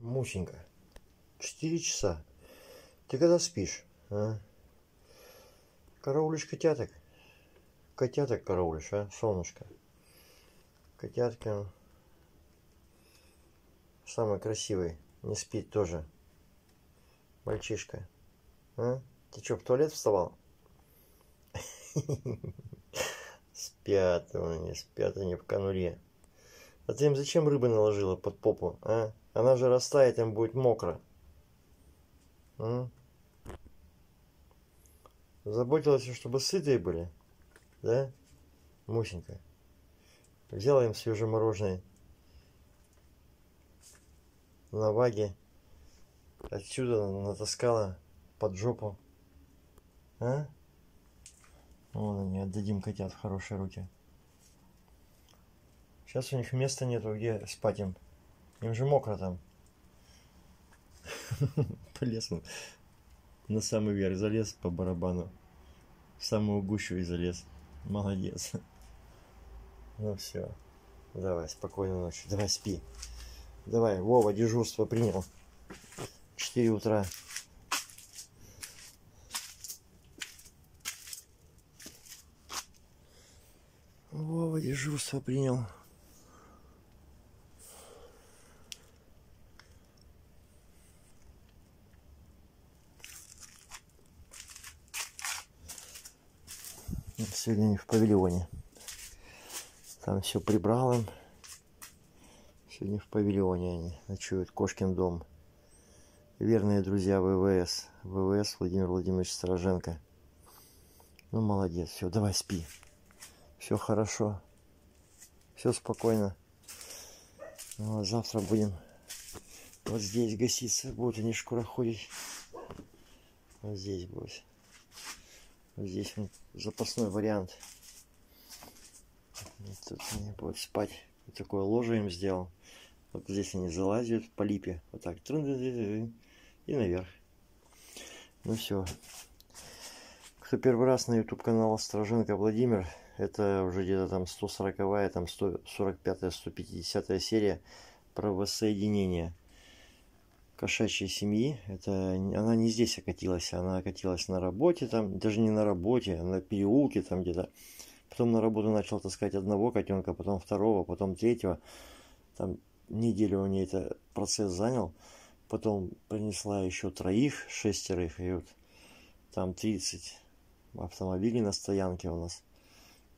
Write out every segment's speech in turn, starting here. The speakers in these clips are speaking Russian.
Мусенька, четыре часа. Ты когда спишь, а? Караулишь котяток? Котяток караулишь, а, солнышко? Котятка самый красивый, не спит тоже. Мальчишка. А? Ты что, в туалет вставал? Спят они, спят они в конуре. А ты им зачем рыбы наложила под попу, а? Она же растает, им будет мокро. А? Заботилась, чтобы сытые были, да, Мусенька? Взяла им свежемороженое на ваге. Отсюда натаскала под жопу. А? Вон они, отдадим котят в хорошие руки. Сейчас у них места нету, где спать им. Им же мокро там. Полез он на самый верх, залез по барабану. В самую гущу и залез. Молодец. Ну все. Давай, спокойной ночи. Давай, спи. Давай, Вова, дежурство принял. 4 утра. Вова дежурство принял. Сегодня в павильоне. Там все прибрал им. Сегодня в павильоне они ночуют. Кошкин дом. Верные друзья ВВС. ВВС Владимир Владимирович Стороженко. Ну, молодец. Все, давай спи. Все хорошо. Все спокойно. Ну, а завтра будем вот здесь гаситься. Будут они шкуроходить. Вот здесь будет. Здесь вот запасной вариант. И тут они будут спать. Вот такое ложе им сделал. Вот здесь они залазят по липе. Вот так. И наверх. Ну все. Кто первый раз на YouTube канал Страженко Владимир, это уже где-то там 140-я, там 145-я, 150-я серия про воссоединение кошачьей семьи. Это она не здесь окатилась, она окатилась на работе, там даже не на работе, а на переулке там где-то. Потом на работу начал таскать одного котенка, потом второго, потом третьего. Там неделю у нее это процесс занял. Потом принесла еще троих, шестерых, и вот там 30 автомобилей на стоянке у нас.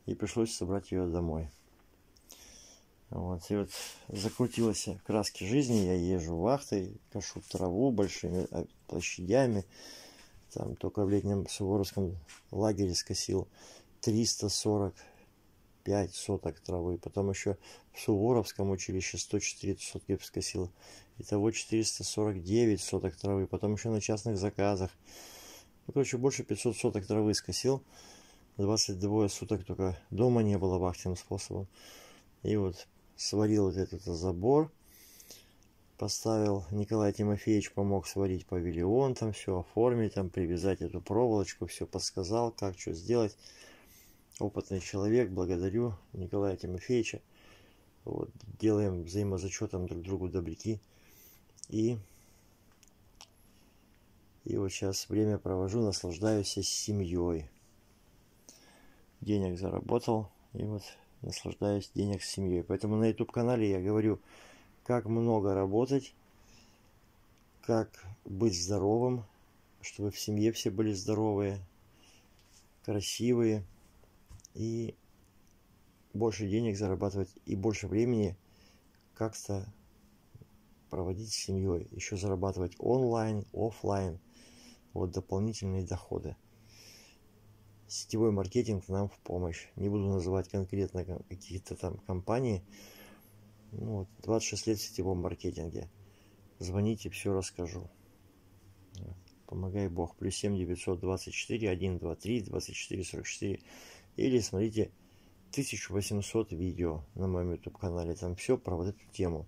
И пришлось собрать ее домой. Вот, и вот закрутилась краски жизни, я езжу вахтой, кашу траву большими а, площадями. Там только в летнем Суворовском лагере скосил 345 соток травы. Потом еще в Суворовском училище 104 сотки скосил. Итого 449 соток травы. Потом еще на частных заказах. Ну, короче, больше 500 соток травы скосил. 22 суток только дома не было вахтенным способом. И вот сварил вот этот забор, поставил, Николай Тимофеевич помог сварить павильон, там все оформить, там привязать эту проволочку, все подсказал, как что сделать. Опытный человек, благодарю Николая Тимофеевича. Вот, делаем взаимозачетом друг другу добряки. И, и вот сейчас время провожу, наслаждаюсь семьей. Денег заработал, и вот наслаждаюсь денег с семьей. Поэтому на YouTube канале я говорю, как много работать, как быть здоровым, чтобы в семье все были здоровые, красивые и больше денег зарабатывать и больше времени как-то проводить с семьей, еще зарабатывать онлайн, офлайн, вот дополнительные доходы сетевой маркетинг нам в помощь. Не буду называть конкретно какие-то там компании. Ну, вот, 26 лет в сетевом маркетинге. Звоните, все расскажу. Помогай Бог. Плюс 7 924 123 24 44. Или смотрите 1800 видео на моем YouTube канале. Там все про вот эту тему.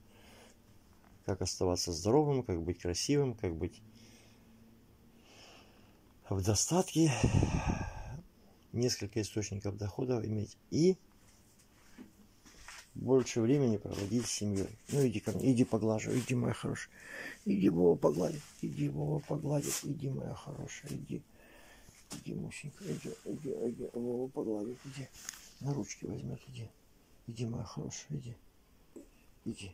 Как оставаться здоровым, как быть красивым, как быть в достатке, несколько источников доходов иметь и больше времени проводить с семьей. Ну иди ко мне, иди поглажу, иди, моя хорошая. Иди Вова погладит, иди Вова погладит, иди, моя хорошая, иди. Иди, мусенька, иди, иди, иди, Вова погладит, иди. На ручки возьмет, иди. Иди, моя хорошая, иди. Иди.